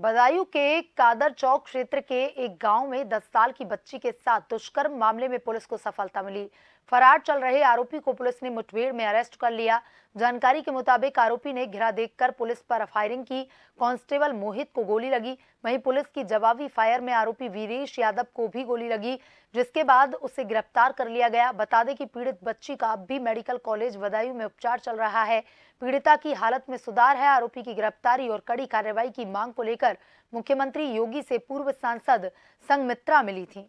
बदायूं के कादर चौक क्षेत्र के एक गाँव में 10 साल की बच्ची के साथ दुष्कर्म मामले में पुलिस को सफलता मिली। फरार चल रहे आरोपी को पुलिस ने मुठभेड़ में अरेस्ट कर लिया। जानकारी के मुताबिक आरोपी ने घिरा देखकर पुलिस पर फायरिंग की। कांस्टेबल मोहित को गोली लगी। वहीं पुलिस की जवाबी फायर में आरोपी वीरेश यादव को भी गोली लगी, जिसके बाद उसे गिरफ़्तार कर लिया गया। बता दें कि पीड़ित बच्ची का अब भी मेडिकल कॉलेज बदायूं में उपचार चल रहा है। पीड़िता की हालत में सुधार है। आरोपी की गिरफ्तारी और कड़ी कार्रवाई की मांग को लेकर मुख्यमंत्री योगी से पूर्व सांसद संगमित्रा मिली थी।